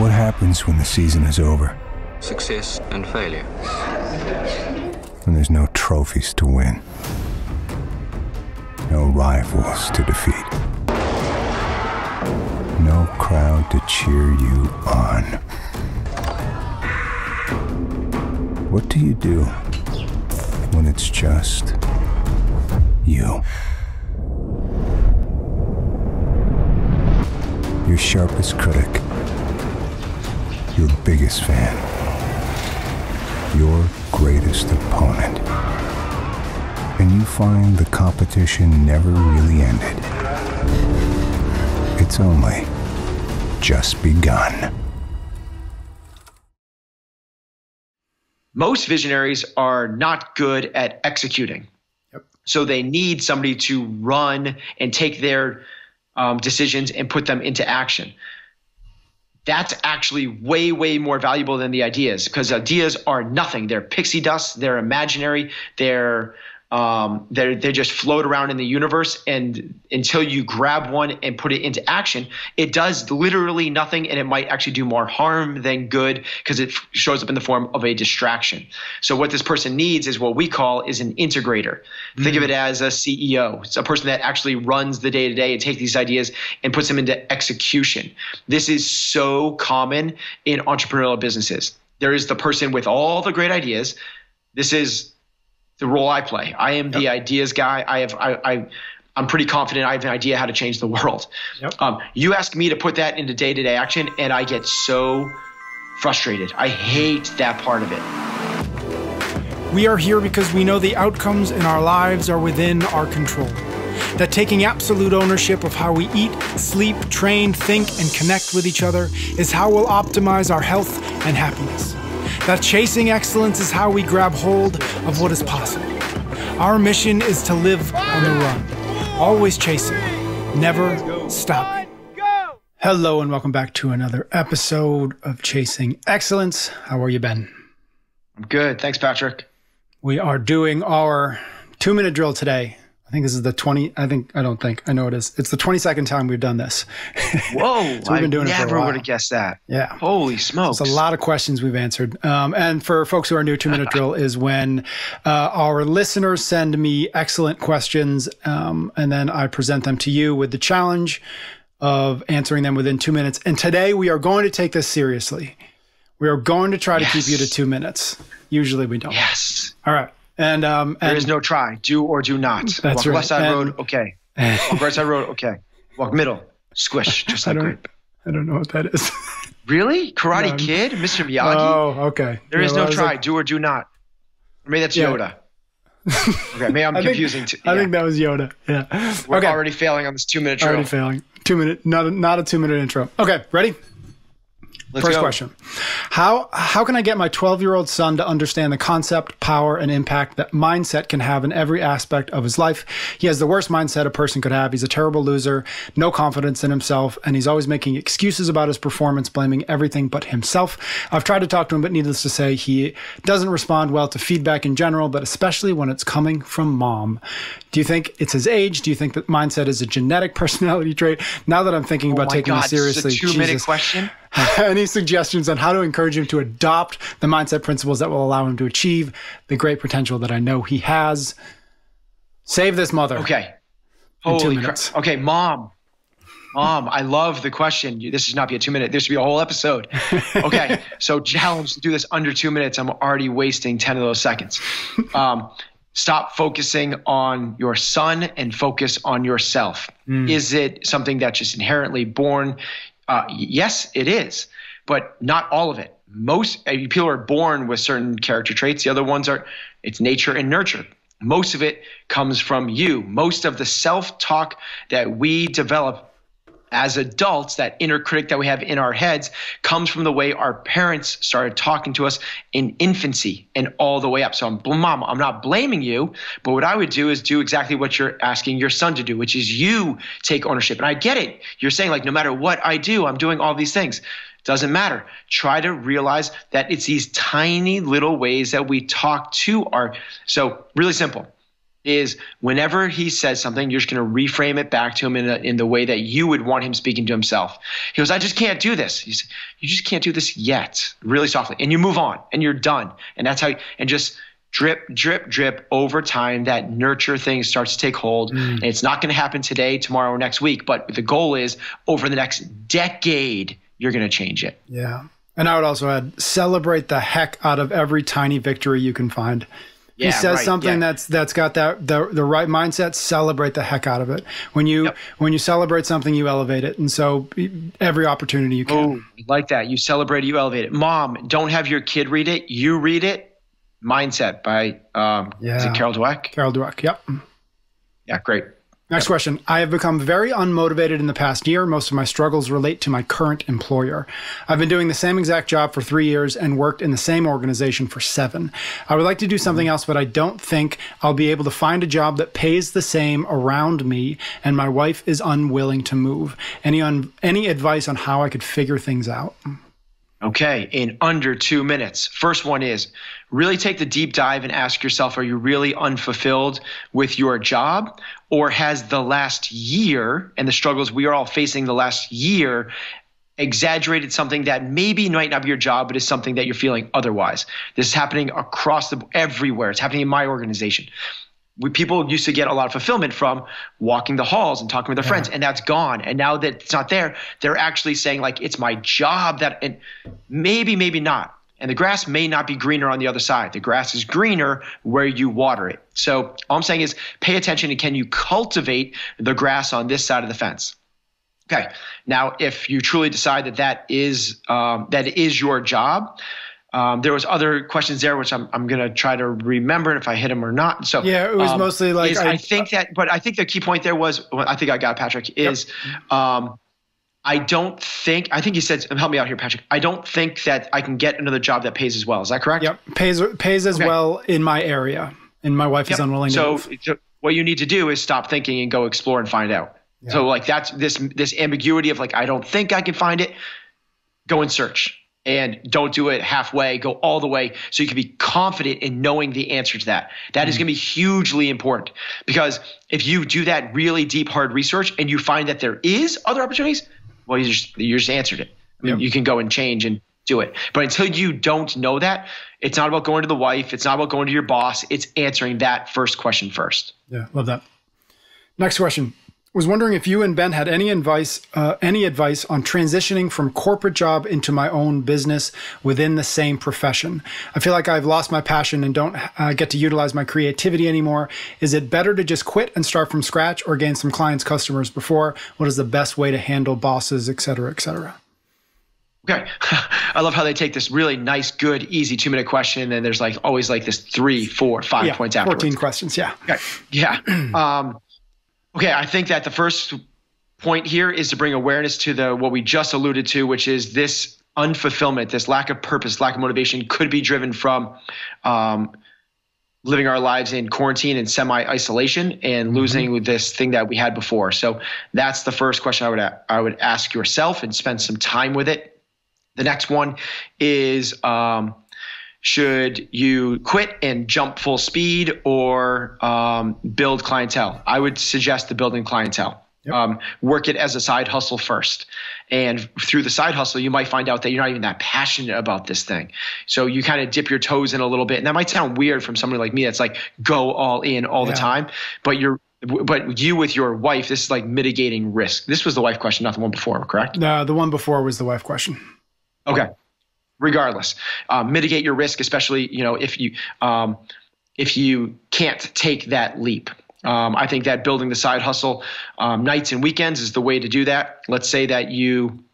What happens when the season is over? Success and failure. When there's no trophies to win, no rivals to defeat, no crowd to cheer you on. What do you do when it's just you? Your sharpest critic, your biggest fan, your greatest opponent. And you find the competition never really ended. It's only just begun. most visionaries are not good at executing. Yep. So they need somebody to run and take their um, decisions and put them into action. That's actually way, way more valuable than the ideas because ideas are nothing. They're pixie dust. They're imaginary. They're um, they they just float around in the universe, and until you grab one and put it into action, it does literally nothing, and it might actually do more harm than good because it shows up in the form of a distraction. So what this person needs is what we call is an integrator. Think of it as a CEO. It's a person that actually runs the day to day and takes these ideas and puts them into execution. This is so common in entrepreneurial businesses. There is the person with all the great ideas. This is the role I play. I am the ideas guy. I have I, I I'm pretty confident I have an idea how to change the world. Yep. Um, you ask me to put that into day to day action, and I get so frustrated. I hate that part of it. We are here because we know the outcomes in our lives are within our control. That taking absolute ownership of how we eat, sleep, train, think, and connect with each other is how we'll optimize our health and happiness. That chasing excellence is how we grab hold of what is possible. Our mission is to live on the run, always chasing, never stopping. Hello, and welcome back to another episode of Chasing Excellence. How are you, Ben? I'm good. Thanks, Patrick. We are doing our two minute drill today. I think this is the 20, I think, I don't think, I know it is. It's the 22nd time we've done this. Whoa! So we've been doing I it for never would have guessed that. Yeah. Holy smokes! It's a lot of questions we've answered. Um, and for folks who are new, two minute drill is when uh, our listeners send me excellent questions, um, and then I present them to you with the challenge of answering them within two minutes. And today we are going to take this seriously. We are going to try to keep you to two minutes. Usually we don't. Yes. All right. And um, and is no try. Do or do not. That's Walk right. left side And- road. Okay. Walk right side road. Okay. Walk middle. Squish. Just like grape. I don't know what that is. Really? Karate. Kid? Mr. Miyagi? oh, okay. There is Yeah, well, no try. like- do or do not. Or maybe that's Yeah. Yoda. okay. Maybe I'm I think- confusing. too. I think that was Yoda. Yeah. We're okay. already failing on this two minute drill. already failing. Two minute, not a, not a two minute intro. Okay, ready? Let's First go. question. How how can I get my 12 year old son to understand the concept, power, and impact that mindset can have in every aspect of his life? He has the worst mindset a person could have. He's a terrible loser, no confidence in himself, and he's always making excuses about his performance, blaming everything but himself. I've tried to talk to him, but needless to say, he doesn't respond well to feedback in general, but especially when it's coming from mom. Do you think it's his age? Do you think that mindset is a genetic personality trait? Now that I'm thinking Oh about taking God, this seriously, this is a two minute Jesus. question. Any suggestions on how to encourage him to adopt the mindset principles that will allow him to achieve the great potential that I know he has? Save this mother. Okay. Holy crap. Okay, mom. Mom, I love the question. This should not be a two minute. This should be a whole episode. Okay, so challenge to do this under two minutes. I'm already wasting 10 of those seconds. Um, stop focusing on your son and focus on yourself. Is it something that's just inherently born? Uh, yes, it is, but not all of it. Most people are born with certain character traits. The other ones are it's nature and nurture. Most of it comes from you. Most of the self talk that we develop as adults, that inner critic that we have in our heads comes from the way our parents started talking to us in infancy and all the way up. So, I'm, mom, I'm not blaming you, but what I would do is do exactly what you're asking your son to do, which is you take ownership. And I get it. You're saying, like, no matter what I do, I'm doing all these things. Doesn't matter. Try to realize that it's these tiny little ways that we talk to our. So, really simple is whenever he says something, you're just going to reframe it back to him in, a, in the way that you would want him speaking to himself. He goes, I just can't do this. He's, you just can't do this yet, really softly. And you move on and you're done. And that's how, you, and just drip, drip, drip over time, that nurture thing starts to take hold. Mm. And it's not going to happen today, tomorrow, or next week. But the goal is over the next decade, you're going to change it. Yeah. And I would also add celebrate the heck out of every tiny victory you can find. Yeah, he says right, something yeah. that's that's got that the the right mindset. Celebrate the heck out of it. When you yep. when you celebrate something, you elevate it. And so every opportunity you can. Oh, like that. You celebrate it, you elevate it. Mom, don't have your kid read it. You read it. Mindset by um, yeah. is it Carol Dweck? Carol Dweck. Yep. Yeah, great. Next question. I have become very unmotivated in the past year. Most of my struggles relate to my current employer. I've been doing the same exact job for three years and worked in the same organization for seven. I would like to do something else, but I don't think I'll be able to find a job that pays the same around me, and my wife is unwilling to move. Any, un- any advice on how I could figure things out? Okay, in under two minutes. First one is really take the deep dive and ask yourself are you really unfulfilled with your job? Or has the last year and the struggles we are all facing the last year exaggerated something that maybe might not be your job, but is something that you're feeling otherwise? This is happening across the everywhere. It's happening in my organization we, people used to get a lot of fulfillment from walking the halls and talking with their yeah. friends and that's gone. And now that it's not there they're actually saying like it's my job that and maybe maybe not. And the grass may not be greener on the other side. The grass is greener where you water it. So all i'm saying is pay attention and can you cultivate the grass on this side of the fence? Okay. Now if you truly decide that that is um, that is your job um, there was other questions there, which I'm, I'm going to try to remember if I hit them or not. So yeah, it was um, mostly like I, I, think that, but I think the key point there was, I think I got Patrick is, yep. um, I don't think, I think you said, help me out here, Patrick. I don't think that I can get another job that pays as well. Is that correct? Yep. Pays, pays as okay. well in my area. And my wife yep. is unwilling so, to So what you need to do is stop thinking and go explore and find out. Yeah. So like that's this, this ambiguity of like, I don't think I can find it. Go and search and don't do it halfway go all the way so you can be confident in knowing the answer to that. That mm-hmm. is going to be hugely important because if you do that really deep hard research and you find that there is other opportunities well you just you just answered it. I mean, yep. you can go and change and do it. But until you don't know that it's not about going to the wife it's not about going to your boss it's answering that first question first. Yeah love that. Next question was wondering if you and Ben had any advice, uh, any advice on transitioning from corporate job into my own business within the same profession. I feel like I've lost my passion and don't uh, get to utilize my creativity anymore. Is it better to just quit and start from scratch, or gain some clients, customers before? What is the best way to handle bosses, et cetera, et cetera? Okay. I love how they take this really nice, good, easy two minute question, and there's like always like this three, four, five yeah, points afterwards. 14 questions. Yeah. Okay. Yeah. um, Okay, I think that the first point here is to bring awareness to the what we just alluded to, which is this unfulfillment, this lack of purpose, lack of motivation could be driven from um, living our lives in quarantine and semi isolation and mm-hmm. losing mm-hmm. this thing that we had before. So that's the first question I would I would ask yourself and spend some time with it. The next one is um, should you quit and jump full speed or um, build clientele? I would suggest the building clientele. Yep. Um, work it as a side hustle first. And through the side hustle, you might find out that you're not even that passionate about this thing. So you kind of dip your toes in a little bit. And that might sound weird from somebody like me that's like go all in all yeah. the time. But you're but you with your wife, this is like mitigating risk. This was the wife question, not the one before, correct? No, the one before was the wife question. Okay regardless. Um, mitigate your risk, especially you know if you um, if you can't take that leap. Um, I think that building the side hustle um, nights and weekends is the way to do that. Let's say that you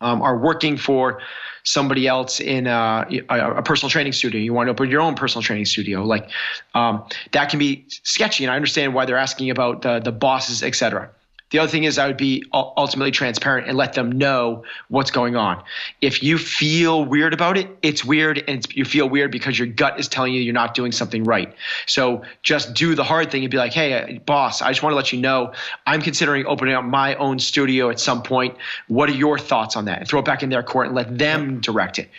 um, are working for somebody else in a, a, personal training studio. You want to open your own personal training studio. Like um, that can be sketchy, and I understand why they're asking about the, the bosses, et cetera. The other thing is, I would be ultimately transparent and let them know what's going on. If you feel weird about it, it's weird, and it's, you feel weird because your gut is telling you you're not doing something right. So just do the hard thing and be like, "Hey, uh, boss, I just want to let you know I'm considering opening up my own studio at some point. What are your thoughts on that?" And throw it back in their court and let them direct it.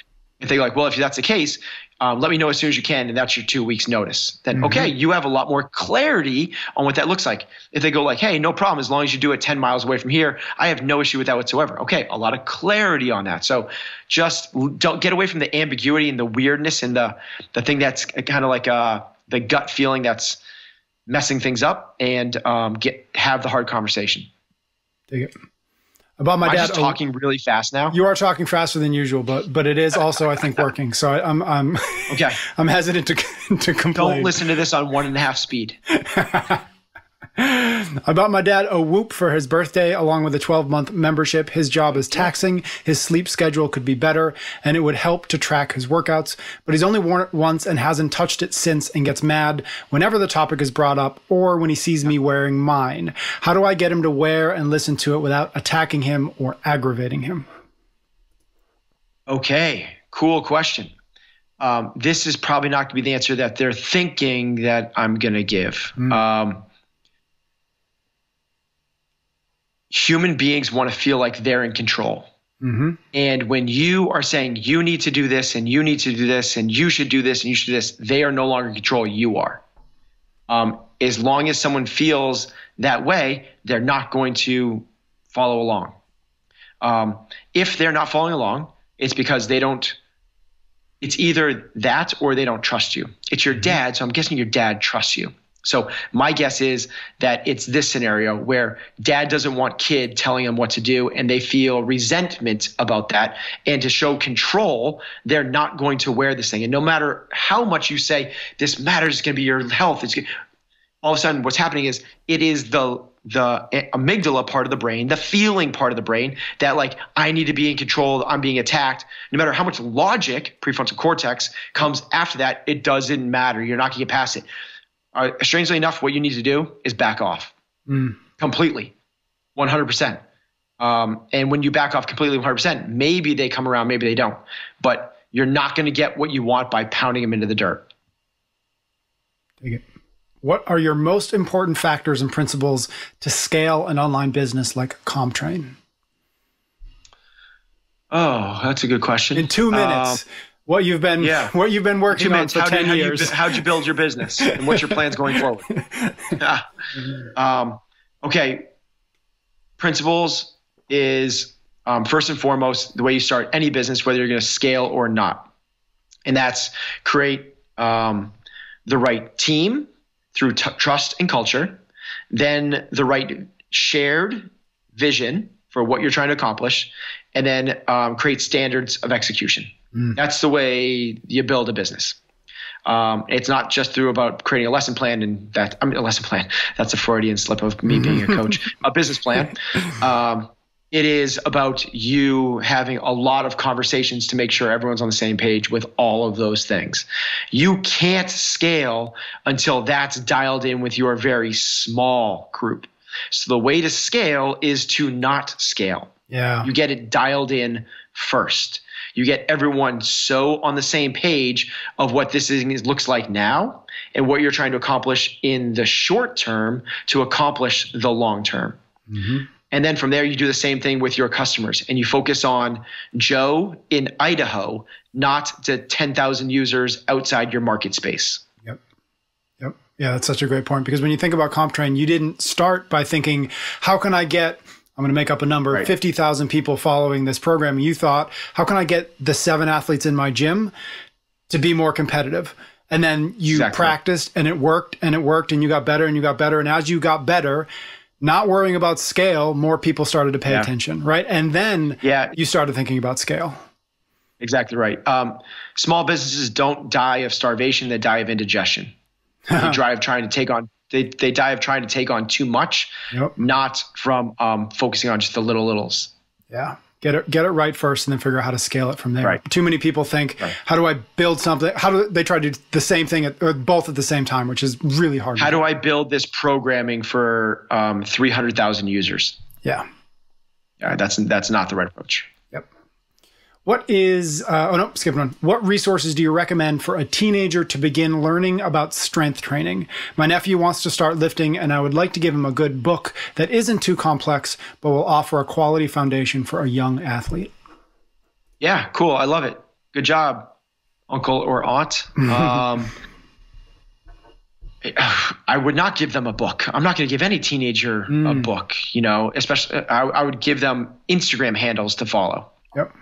If they're like, well, if that's the case, Um, let me know as soon as you can, and that's your two weeks notice. Then Mm-hmm. okay, you have a lot more clarity on what that looks like. If they go like, hey, no problem, as long as you do it 10 miles away from here, I have no issue with that whatsoever. Okay, a lot of clarity on that. So just don't get away from the ambiguity and the weirdness and the the thing that's kind of like uh, the gut feeling that's messing things up, and um, get have the hard conversation. Dig it. About my I'm dad. just oh, talking really fast now. you are talking faster than usual, but but it is also I think working. So I, I'm I'm Okay. I'm hesitant to to complain. Don't listen to this on one and a half speed. I bought my dad a Whoop for his birthday along with a 12 month membership. His job is taxing, his sleep schedule could be better, and it would help to track his workouts. But he's only worn it once and hasn't touched it since and gets mad whenever the topic is brought up or when he sees me wearing mine. How do I get him to wear and listen to it without attacking him or aggravating him? Okay, cool question. Um, this is probably not going to be the answer that they're thinking that I'm going to give. Um, human beings want to feel like they're in control. And when you are saying you need to do this and you need to do this and you should do this and you should do this, they are no longer in control. You are. Um, as long as someone feels that way, they're not going to follow along. Um, if they're not following along, it's because they don't. It's either that or they don't trust you. It's your dad, so I'm guessing your dad trusts you. So my guess is that it's this scenario where dad doesn't want kid telling him what to do and they feel resentment about that. And to show control, they're not going to wear this thing. And no matter how much you say this matters, it's going to be your health. It's all of a sudden what's happening is it is the the amygdala part of the brain, the feeling part of the brain that like I need to be in control, I'm being attacked. No matter how much logic, prefrontal cortex comes after that, it doesn't matter. You're not going to get past it. Uh, strangely enough, what you need to do is back off completely, 100%. Um, and when you back off completely 100%, maybe they come around, maybe they don't. But you're not going to get what you want by pounding them into the dirt. Dig it. What are your most important factors and principles to scale an online business like CompTrain? Oh, that's a good question. In two minutes, what you've been yeah. what you've been working two on minutes. for How ten did, how do you, years. how'd you build your business and what's your plans going forward? um, okay. Principles is um, first and foremost the way you start any business, whether you're going to scale or not. And that's create um, the right team through t- trust and culture, then the right shared vision for what you're trying to accomplish, and then um, create standards of execution. That's the way you build a business. Um, it's not just through about creating a lesson plan and that I mean a lesson plan. That's a Freudian slip of me being a coach. a business plan. Um, it is about you having a lot of conversations to make sure everyone's on the same page with all of those things. You can't scale until that's dialed in with your very small group. So the way to scale is to not scale. yeah. You get it dialed in first. You get everyone so on the same page of what this is, looks like now and what you're trying to accomplish in the short term to accomplish the long term. Mm-hmm. And then from there, you do the same thing with your customers and you focus on Joe in Idaho, not to 10,000 users outside your market space. Yep. Yep. Yeah, that's such a great point because when you think about CompTrain, you didn't start by thinking, how can I get, I'm going to make up a number, Right. 50,000 people following this program. You thought, how can I get the seven athletes in my gym to be more competitive? And then you Exactly. practiced and it worked and it worked and you got better and you got better. And as you got better, not worrying about scale, more people started to pay Yeah. attention, right? And then Yeah. you started thinking about scale. Exactly right. Um, small businesses don't die of starvation; they die of indigestion. they die of trying to take on. They, they die of trying to take on too much, Yep. not from um, focusing on just the little littles. Yeah. Get it get it right first and then figure out how to scale it from there. Right. Too many people think, how do I build something? How do they try to do the same thing at, or both at the same time, which is really hard. How do I build this programming for um, three hundred thousand users? yeah. Yeah, that's that's not the right approach. What is uh, oh no, skipping on. What resources do you recommend for a teenager to begin learning about strength training? My nephew wants to start lifting and I would like to give him a good book that isn't too complex but will offer a quality foundation for a young athlete. Yeah, cool. I love it. Good job. uncle or aunt. Um, I would not give them a book. I'm not going to give any teenager a book, you know, especially I, I would give them Instagram handles to follow. Yep.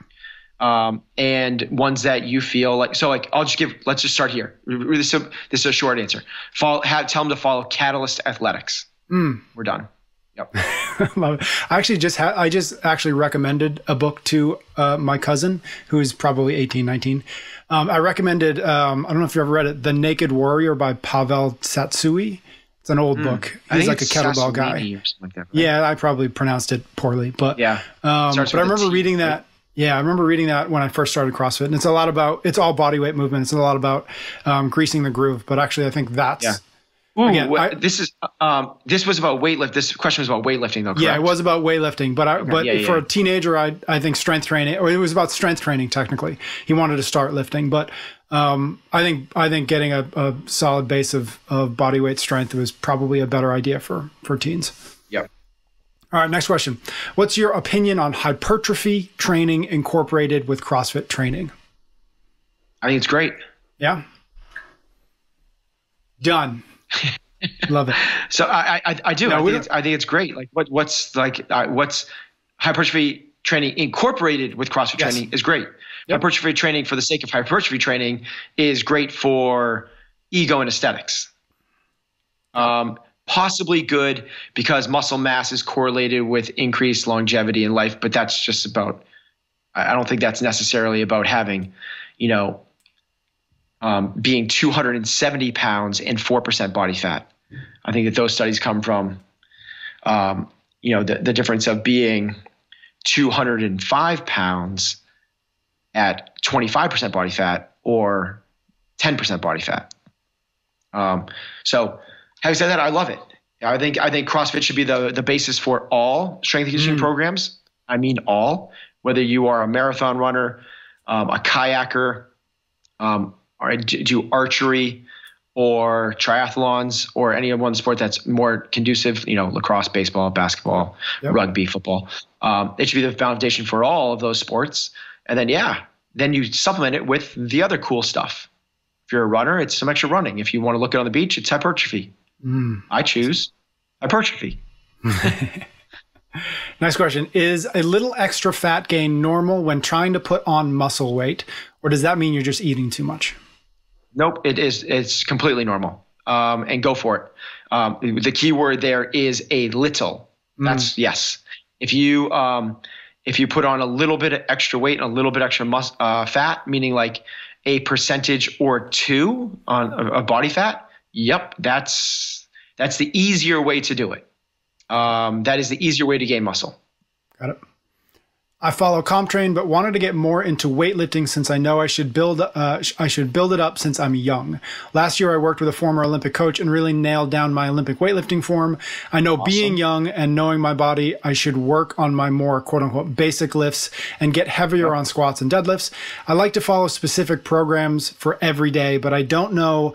Um, and ones that you feel like, so like, I'll just give, let's just start here. This is a, this is a short answer. Follow, have, tell them to follow Catalyst Athletics. We're done. Yep. Love it. I actually just had, I just actually recommended a book to uh, my cousin who's probably 18, 19. Um, I recommended, um, I don't know if you ever read it, The Naked Warrior by Pavel Satsui. It's an old book. Hmm. He's like a kettlebell guy. Or something like that, right? Yeah, I probably pronounced it poorly, but Yeah. Um, but I remember T, reading that. Yeah, I remember reading that when I first started CrossFit, and it's a lot about it's all body weight movement. It's a lot about um, greasing the groove. But actually, I think that's Yeah. Ooh, Again, what- I- this is um, this was about weightlift. This question was about weightlifting, though. Correct? Yeah, it was about weightlifting, but I, but yeah, yeah. for a teenager, I I think strength training, or it was about strength training. Technically, he wanted to start lifting, but um, I think I think getting a, a solid base of of body weight strength was probably a better idea for for teens. Yep. All right, next question. What's your opinion on hypertrophy training incorporated with CrossFit training? I think it's great. Yeah. Done. Love it. So I I, I do. No, I, think it's, I think it's great. Like what what's like uh, what's hypertrophy training incorporated with CrossFit Yes. training is great. Hypertrophy training for the sake of hypertrophy training is great for ego and aesthetics. Um, possibly good because muscle mass is correlated with increased longevity in life, but that's just about. I don't think that's necessarily about having, you know, um, being 270 pounds and four percent body fat. I think that those studies come from, um, you know, the, the difference of being 205 pounds at 25% body fat or 10% body fat. Um, so, having said that, I love it. I think I think CrossFit should be the the basis for all strength and conditioning programs. I mean, all. Whether you are a marathon runner, um, a kayaker, um, or do archery or triathlons or any one sport that's more conducive, you know, lacrosse, baseball, basketball, Yep. rugby, football. Um, it should be the foundation for all of those sports. And then, yeah, then you supplement it with the other cool stuff. If you're a runner, it's some extra running. If you want to look it on the beach, it's hypertrophy. I choose hypertrophy. Next question Is a little extra fat gain normal when trying to put on muscle weight, or does that mean you're just eating too much? Nope, it is. It's completely normal. Um, and go for it. Um, the key word there is a little. That's yes. If you um, if you put on a little bit of extra weight and a little bit extra mus- uh, fat, meaning like a percentage or two on a, a body fat, yep, that's that's the easier way to do it. Um, that is the easier way to gain muscle. Got it. I follow CompTrain, but wanted to get more into weightlifting since I know I should build uh, I should build it up since I'm young. Last year, I worked with a former Olympic coach and really nailed down my Olympic weightlifting form. I know being young and knowing my body, I should work on my more quote unquote basic lifts and get heavier on squats and deadlifts. I like to follow specific programs for every day, but I don't know.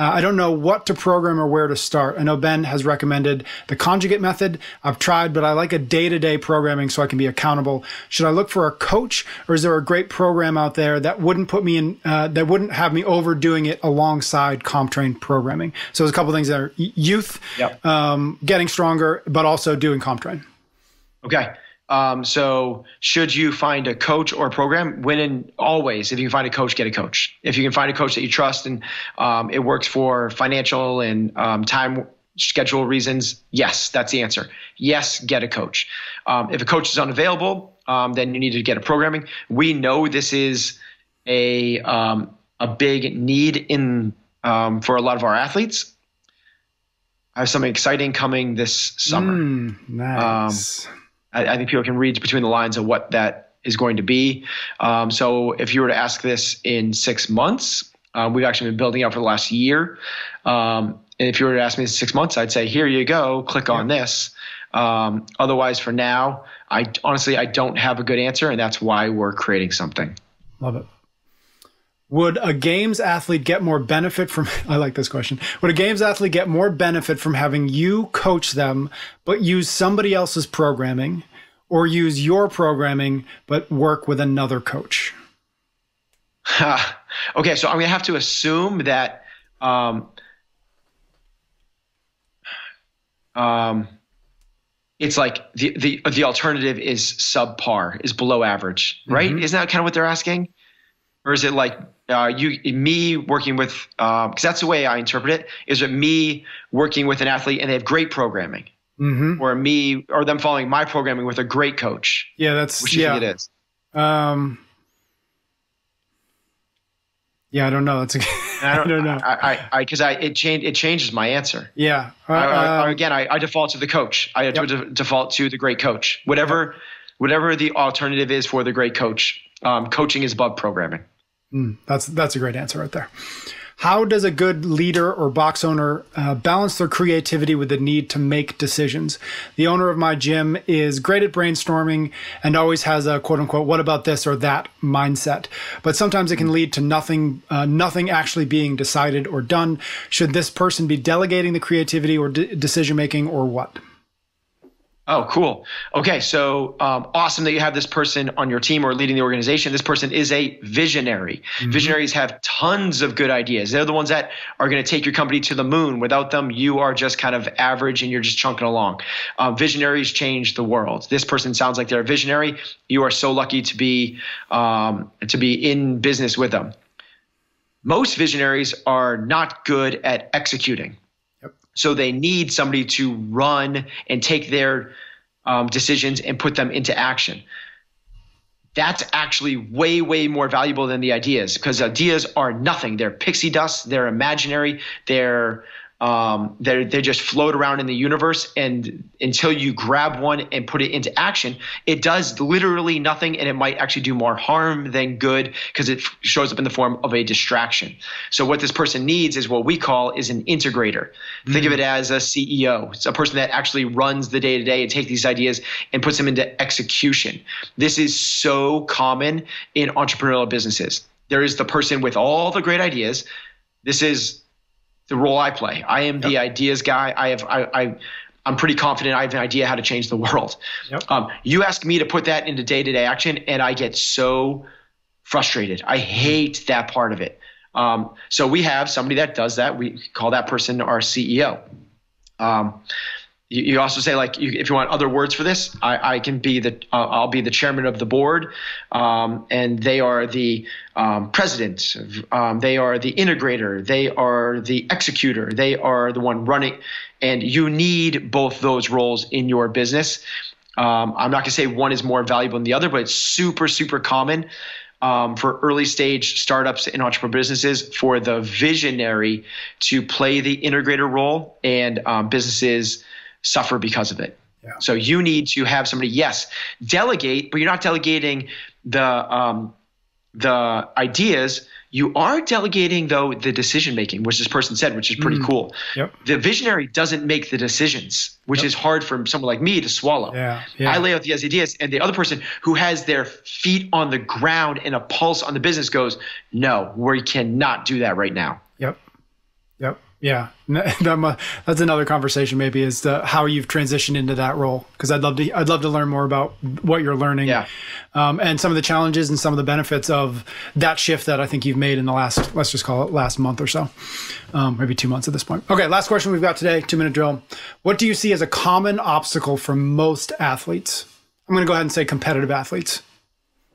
Uh, I don't know what to program or where to start. I know Ben has recommended the conjugate method. I've tried, but I like a day to day programming so I can be accountable. Should I look for a coach or is there a great program out there that wouldn't put me in, uh, that wouldn't have me overdoing it alongside CompTrain programming? So there's a couple things there youth, Yep. um, getting stronger, but also doing CompTrain. Okay. Um, so should you find a coach or a program? When in always, if you can find a coach, get a coach. If you can find a coach that you trust and um, it works for financial and um, time schedule reasons, yes, that's the answer. Yes, get a coach. Um, if a coach is unavailable, um, then you need to get a programming. We know this is a um, a big need in um, for a lot of our athletes. I have something exciting coming this summer. Mm, nice. I, I think people can read between the lines of what that is going to be. Um, so if you were to ask this in six months, uh, we've actually been building out for the last year. Um, and if you were to ask me in six months, I'd say, here you go, click on this. Um, otherwise, for now, I honestly I don't have a good answer, and that's why we're creating something. Love it. Would a games athlete get more benefit from? I like this question. Would a games athlete get more benefit from having you coach them, but use somebody else's programming, or use your programming but work with another coach? Okay, so I'm gonna have to assume that um, um, it's like the the the alternative is subpar, is below average, right? Isn't that kind of what they're asking, or is it like uh, you me working with because that's the way I interpret it. Is it me working with an athlete and they have great programming, Mm-hmm. or me or them following my programming with a great coach? Yeah, that's Which yeah. it is? Um, yeah, I don't know. That's a, And I don't know. I I because I, it change it changes my answer. yeah. Uh, I, I, um, again, I, I default to the coach. I Yep. default to the great coach. Whatever, whatever the alternative is for the great coach. Um, coaching is above programming. That's that's a great answer right there. How does a good leader or box owner uh, balance their creativity with the need to make decisions? The owner of my gym is great at brainstorming and always has a quote unquote "what about this" or that mindset, but sometimes it can lead to nothing, uh, nothing actually being decided or done. Should this person be delegating the creativity or de- decision making, or what? Oh, cool. Okay, so um, awesome that you have this person on your team or leading the organization. This person is a visionary. Visionaries have tons of good ideas. They're the ones that are going to take your company to the moon. Without them, you are just kind of average and you're just chunking along. Um, visionaries change the world. This person sounds like they're a visionary. You are so lucky to be um, to be in business with them. Most visionaries are not good at executing. So they need somebody to run and take their um, decisions and put them into action. That's actually way, way more valuable than the ideas because ideas are nothing. They're pixie dust. They're imaginary. They're um, they they just float around in the universe, and until you grab one and put it into action, it does literally nothing, and it might actually do more harm than good because it f- shows up in the form of a distraction. So what this person needs is what we call is an integrator. Think of it as a CEO. It's a person that actually runs the day to day and take these ideas and puts them into execution. This is so common in entrepreneurial businesses. There is the person with all the great ideas. This is the role I play. I am the ideas guy. I have I, I I'm pretty confident I have an idea how to change the world. Yep. Um, you ask me to put that into day to day action, and I get so frustrated. I hate that part of it. Um, so we have somebody that does that. We call that person our CEO. Um, you, you also say like you, if you want other words for this, I, I can be the uh, I'll be the chairman of the board, um, and they are the um, president. Um, they are the integrator. They are the executor. They are the one running, and you need both those roles in your business. Um, I'm not going to say one is more valuable than the other, but it's super super common um, for early stage startups and entrepreneur businesses for the visionary to play the integrator role, and um, businesses suffer because of it. Yeah. So you need to have somebody, yes, delegate, but you're not delegating the um, the ideas. You are delegating though the decision making, which this person said, which is pretty cool. Yep. The visionary doesn't make the decisions, which is hard for someone like me to swallow. Yeah, yeah. I lay out the ideas, and the other person who has their feet on the ground and a pulse on the business goes, "No, we cannot do that right now." Yeah. That That's another conversation maybe is the, how you've transitioned into that role. Cause I'd love to, I'd love to learn more about what you're learning. Yeah. Um, and some of the challenges and some of the benefits of that shift that I think you've made in the last, let's just call it last month or so. Um, maybe two months at this point. Okay. Last question we've got today, two minute drill. What do you see as a common obstacle for most athletes? I'm going to go ahead and say competitive athletes.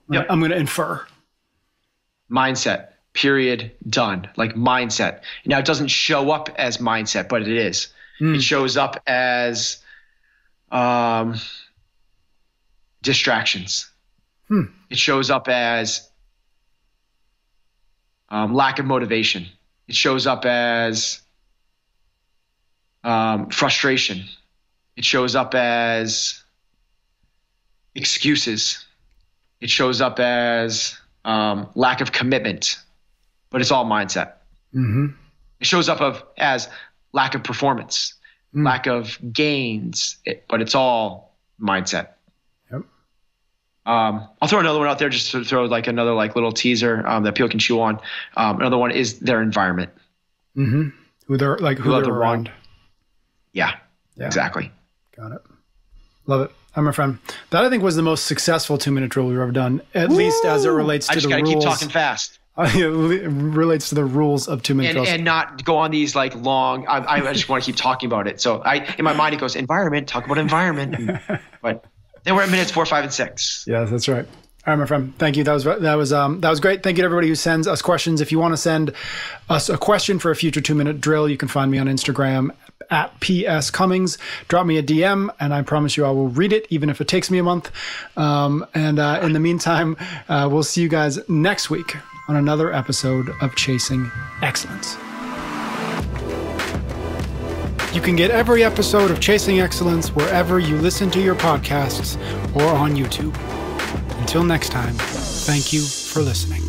Yep. I'm going to infer. mindset period done. Like mindset. Now it doesn't show up as mindset but it is. It shows up as um, distractions. It shows up as um, lack of motivation. It shows up as um, frustration. It shows up as excuses. It shows up as um, lack of commitment but it's all mindset. Mm-hmm. It shows up of as lack of performance, lack of gains, it, but it's all mindset. Yep. Um, I'll throw another one out there just to throw like another like little teaser um, that people can chew on. Um, another one is their environment. Mm-hmm. Who they're like, who Who they're the around. wrong- Yeah, Yeah. exactly. Got it. Love it. I'm my friend. That I think was the most successful two minute drill we've ever done, at least as it relates to I just the gotta rules. keep talking fast. It relates to the rules of two minute and, and not go on these like long. I, I just want to keep talking about it. So I, in my mind, it goes environment. Talk about environment. but then we're at minutes four, five, and six. Yeah, that's right. All right, my friend. Thank you. That was that was um, that was great. Thank you to everybody who sends us questions. If you want to send us a question for a future two minute drill, you can find me on Instagram at PS Cummings. Drop me a DM, and I promise you I will read it, even if it takes me a month. Um, and uh, in the meantime, uh, we'll see you guys next week on another episode of Chasing Excellence. You can get every episode of Chasing Excellence wherever you listen to your podcasts or on YouTube. Until next time, thank you for listening.